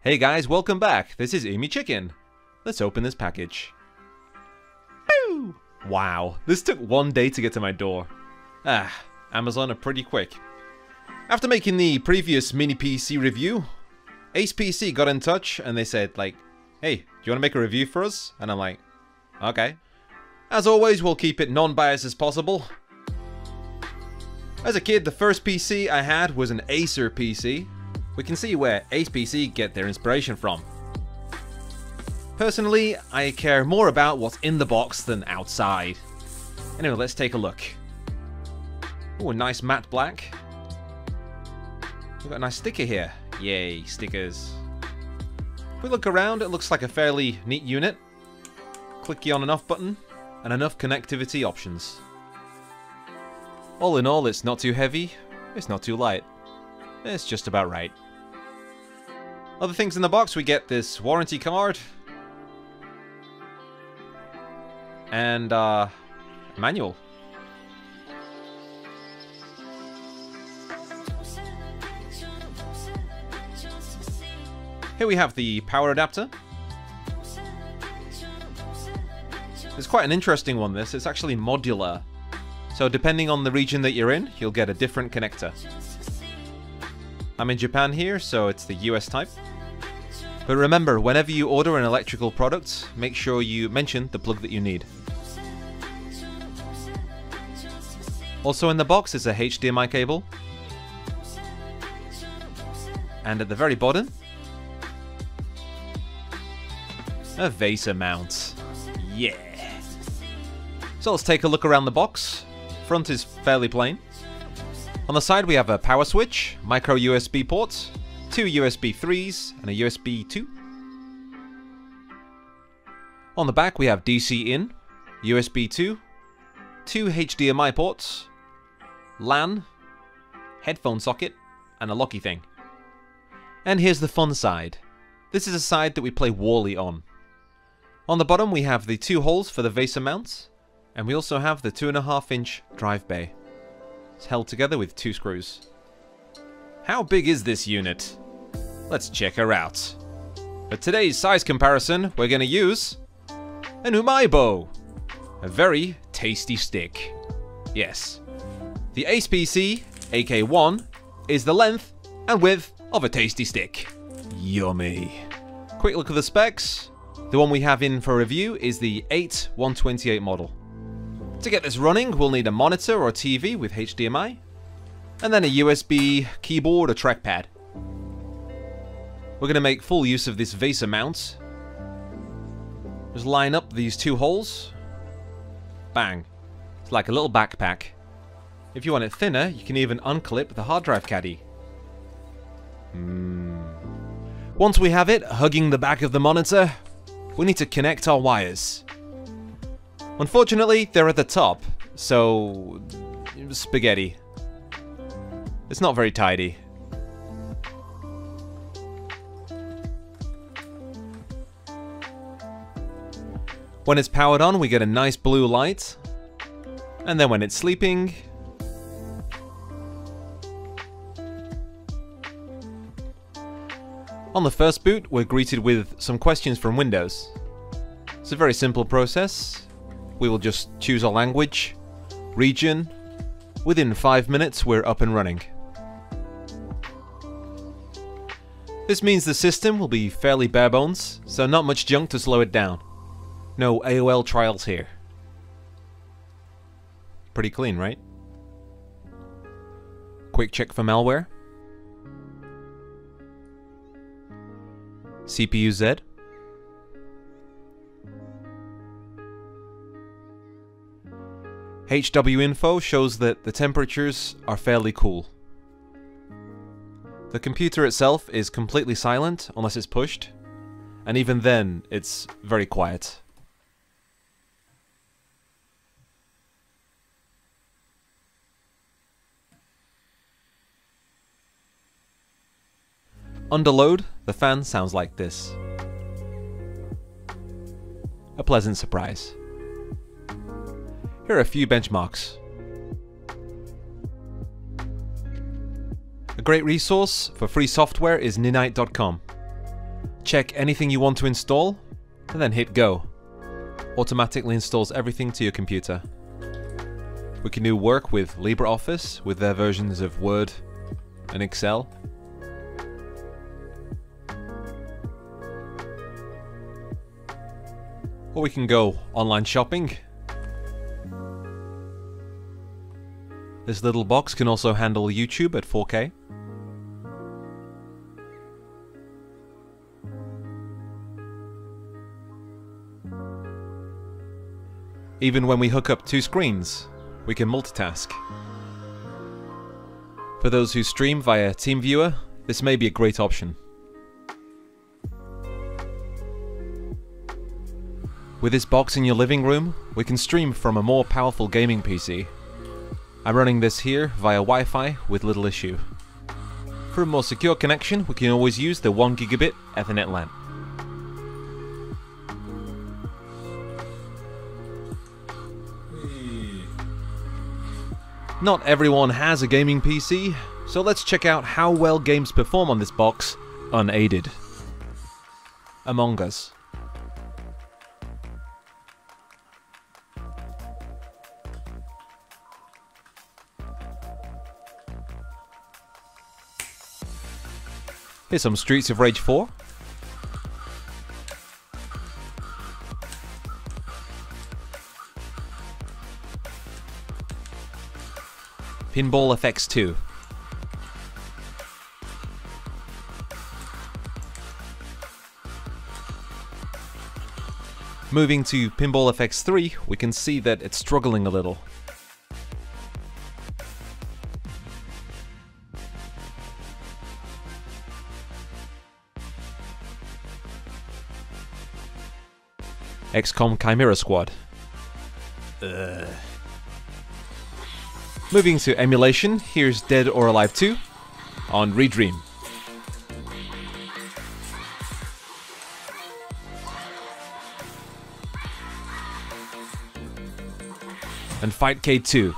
Hey guys, welcome back. This is Emu Chicken. Let's open this package. Boo! Wow, this took one day to get to my door. Ah, Amazon are pretty quick. After making the previous mini PC review, Ace PC got in touch and they said like, hey, do you want to make a review for us? And I'm like, okay. As always, we'll keep it non-biased as possible. As a kid, the first PC I had was an Acer PC. We can see where Ace PC get their inspiration from. Personally, I care more about what's in the box than outside. Anyway, let's take a look. Oh, a nice matte black. We've got a nice sticker here. Yay, stickers. If we look around, it looks like a fairly neat unit. Click the on and off button, and enough connectivity options. All in all, it's not too heavy, it's not too light. It's just about right. Other things in the box, we get this warranty card. And, uh, manual. Here we have the power adapter. It's quite an interesting one this, it's actually modular. So depending on the region that you're in, you'll get a different connector. I'm in Japan here, so it's the US type. But remember, whenever you order an electrical product, make sure you mention the plug that you need. Also in the box is a HDMI cable. And at the very bottom, a VESA mount. Yeah! So let's take a look around the box. Front is fairly plain. On the side we have a power switch, micro USB ports, two USB 3s and a USB 2. On the back we have DC in, USB 2, two HDMI ports, LAN, headphone socket, and a locky thing. And here's the fun side. This is a side that we play Wally on. On the bottom we have the two holes for the VESA mounts, and we also have the 2.5 inch drive bay. It's held together with two screws. How big is this unit? Let's check her out. For today's size comparison, we're going to use an Umaibo, a very tasty stick. Yes, the Ace PC AK1 is the length and width of a tasty stick. Yummy. Quick look at the specs. The one we have in for review is the 8128 model. To get this running, we'll need a monitor or TV with HDMI, and then a USB keyboard or trackpad. We're going to make full use of this VESA mount. Just line up these two holes. Bang. It's like a little backpack. If you want it thinner, you can even unclip the hard drive caddy. Mm. Once we have it hugging the back of the monitor, we need to connect our wires. Unfortunately, they're at the top, so... spaghetti. It's not very tidy. When it's powered on, we get a nice blue light. And then when it's sleeping... On the first boot, we're greeted with some questions from Windows. It's a very simple process. We will just choose a language, region. Within 5 minutes, we're up and running. This means the system will be fairly bare bones, so not much junk to slow it down. No AOL trials here. Pretty clean, right? Quick check for malware. CPU Z. HW info shows that the temperatures are fairly cool. The computer itself is completely silent unless it's pushed, and even then it's very quiet. Under load, the fan sounds like this. A pleasant surprise. Here are a few benchmarks. A great resource for free software is ninite.com. check anything you want to install, and then hit go. Automatically installs everything to your computer. We can do work with LibreOffice, with their versions of Word and Excel. Or we can go online shopping. This little box can also handle YouTube at 4K. Even when we hook up two screens, we can multitask. For those who stream via TeamViewer, this may be a great option. With this box in your living room, we can stream from a more powerful gaming PC. I'm running this here via Wi-Fi with little issue. For a more secure connection, we can always use the 1 gigabit Ethernet LAN. Not everyone has a gaming PC, so let's check out how well games perform on this box, unaided. Among Us. Here's some Streets of Rage 4. Pinball FX 2. Moving to Pinball FX 3, we can see that it's struggling a little. XCOM Chimera Squad. Moving to emulation, here's Dead or Alive 2 on Redream. And Fightcade 2.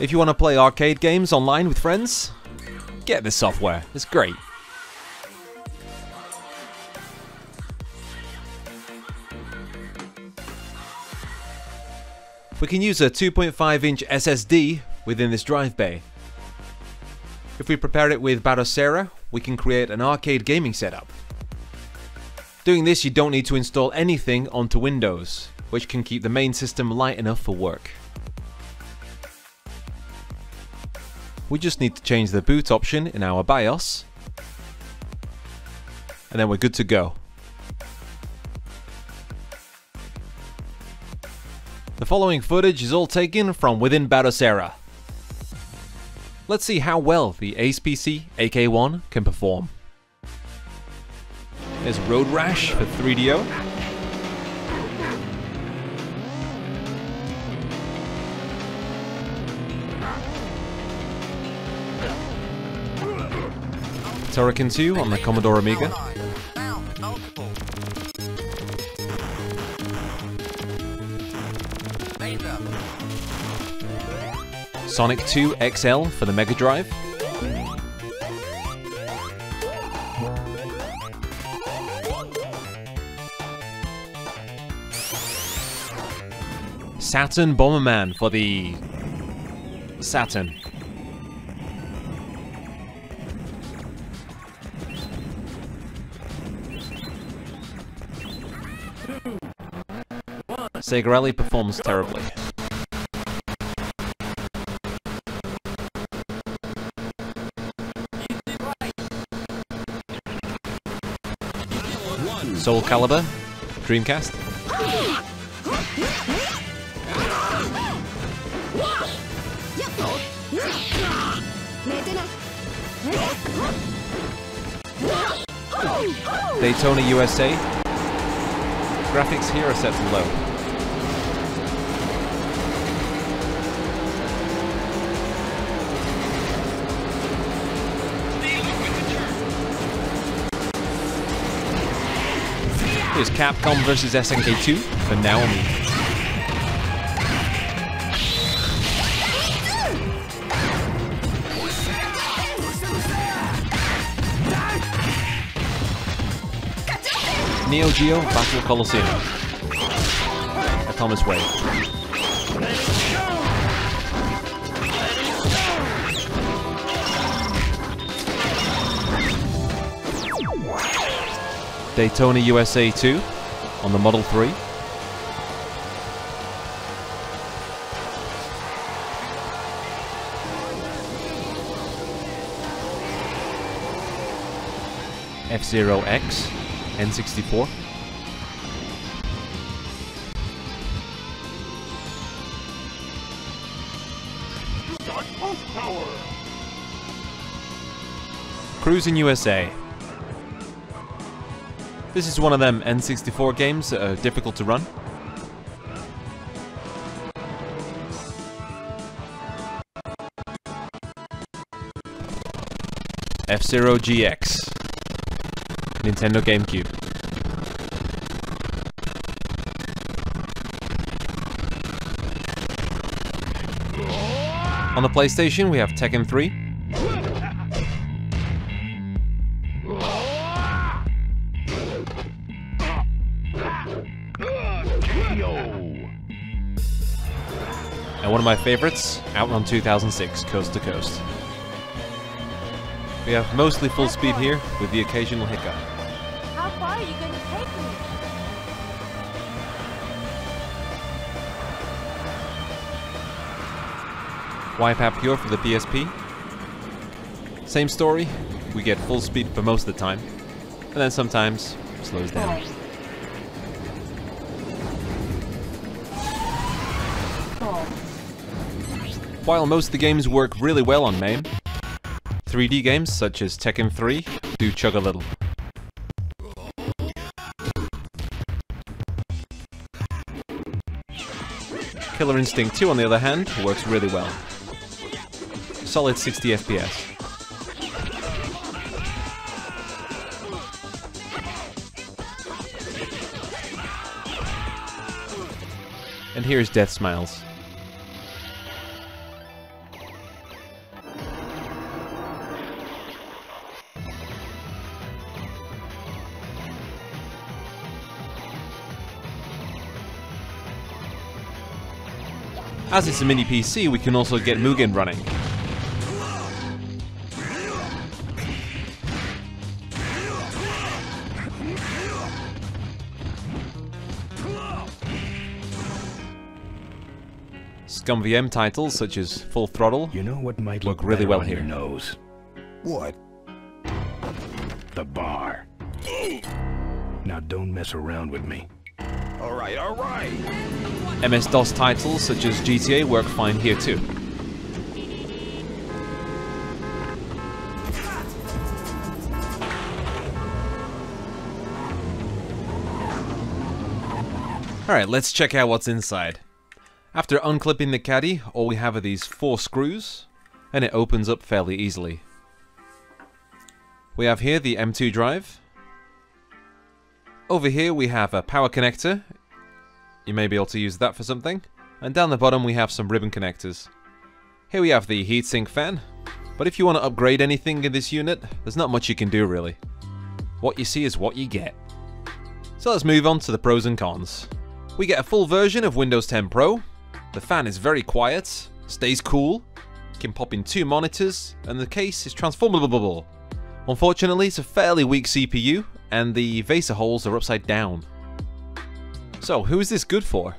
If you want to play arcade games online with friends, get this software, it's great. We can use a 2.5 inch SSD within this drive bay. If we prepare it with Batocera, we can create an arcade gaming setup. Doing this you don't need to install anything onto Windows, which can keep the main system light enough for work. We just need to change the boot option in our BIOS, and then we're good to go. The following footage is all taken from within Batocera. Let's see how well the Ace PC AK1 can perform. There's Road Rash for 3DO. Turrican 2 on the Commodore Amiga. Sonic 2 XL for the Mega Drive. Saturn Bomberman for the Saturn. Sega Rally performs terribly. Soul Calibur, Dreamcast. Daytona USA. Graphics here are set to low. Here's Capcom versus SNK2 for Naomi. Neo Geo Battle Coliseum. Atomiswave. Daytona USA 2 on the Model 3. F-Zero X, N64. Cruis'n USA. This is one of them N64 games that are difficult to run. F-Zero GX. Nintendo GameCube. On the PlayStation, we have Tekken 3. One of my favorites, Outrun 2006, Coast to Coast. We have mostly full speed here, with the occasional hiccup. How far are you going to take me? Wipeout Pure for the PSP. Same story, we get full speed for most of the time, and then sometimes slows down. While most of the games work really well on MAME, 3D games such as Tekken 3 do chug a little. Killer Instinct 2 on the other hand works really well. Solid 60 FPS. And here's Death Smiles. As it's a mini PC, we can also get Mugen running. ScummVM titles such as Full Throttle You know what might Work look really well here. your nose? What? The bar. Now don't mess around with me. All right, all right. MS-DOS titles such as GTA work fine here too. Alright, let's check out what's inside. After unclipping the caddy, all we have are these four screws, and it opens up fairly easily. We have here the M2 drive. Over here we have a power connector, you may be able to use that for something. And down the bottom we have some ribbon connectors. Here we have the heatsink fan, but if you want to upgrade anything in this unit, there's not much you can do really. What you see is what you get. So let's move on to the pros and cons. We get a full version of Windows 10 Pro. The fan is very quiet, stays cool, can pop in two monitors, and the case is transformable. Unfortunately, it's a fairly weak CPU, and the VESA holes are upside down. So, who is this good for?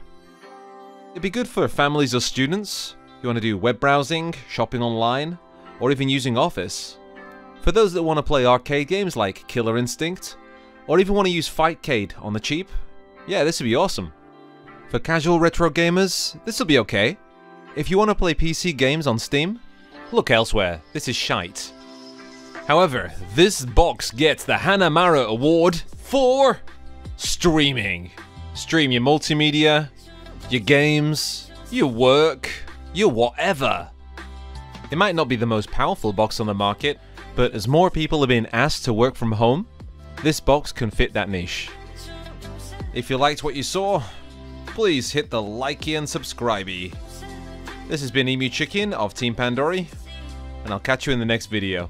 It'd be good for families or students who want to do web browsing, shopping online, or even using Office. For those that want to play arcade games like Killer Instinct, or even want to use Fightcade on the cheap, yeah, this would be awesome. For casual retro gamers, this will be okay. If you want to play PC games on Steam, look elsewhere, this is shite. However, this box gets the Hanamaru Award for streaming. Stream your multimedia, your games, your work, your whatever. It might not be the most powerful box on the market, but as more people are being asked to work from home, this box can fit that niche. If you liked what you saw, please hit the likey and subscribey. This has been Emu Chicken of Team Pandory, and I'll catch you in the next video.